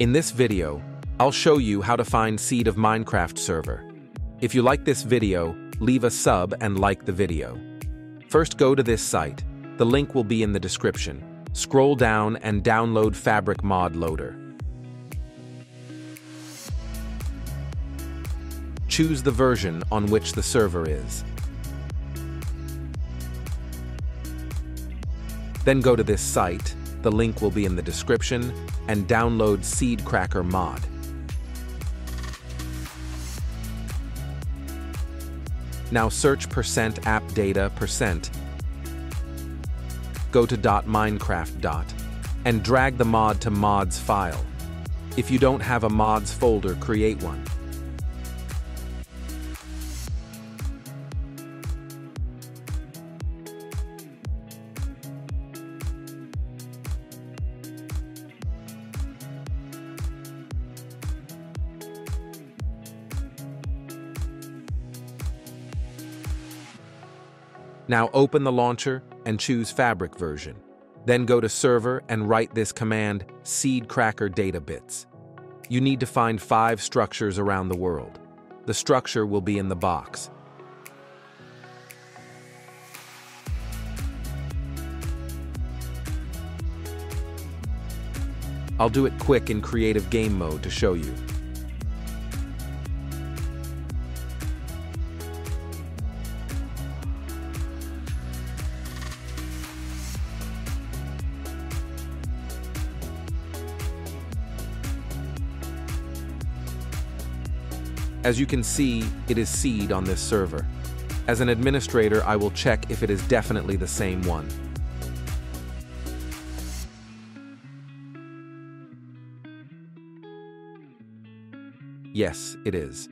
In this video, I'll show you how to find Seed of Minecraft server. If you like this video, leave a sub and like the video. First go to this site. The link will be in the description. Scroll down and download Fabric Mod Loader. Choose the version on which the server is. Then go to this site, the link will be in the description, and download SeedCracker mod. Now search percent app data percent. Go to .minecraft dot and drag the mod to mods file. If you don't have a mods folder, create one. Now open the launcher and choose Fabric version. Then go to Server and write this command, seedcracker data bits. You need to find five structures around the world. The structure will be in the box. I'll do it quick in creative game mode to show you. As you can see, it is seed on this server. As an administrator, I will check if it is definitely the same one. Yes, it is.